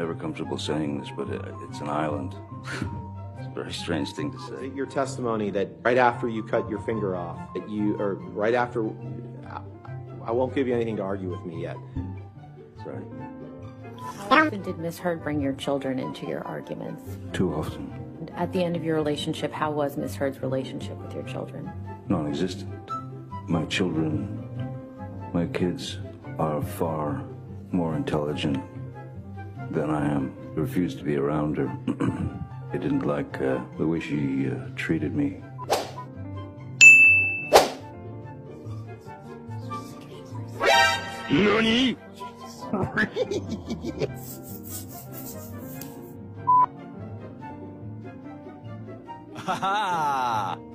never comfortable saying this, but it, it's an island. it's a very strange thing to say. Your testimony that right after you cut your finger off, that you, or right after, I- I won't give you anything to argue with me yet. That's right. How often did Miss Heard bring your children into your arguments? Too often. And At the end of your relationship, how was Miss Heard's relationship with your children? Non existent. My children, my kids are far more intelligent than I am. Refused to be around her. I didn't like uh, the way she uh, treated me. NANI?! Ha ha!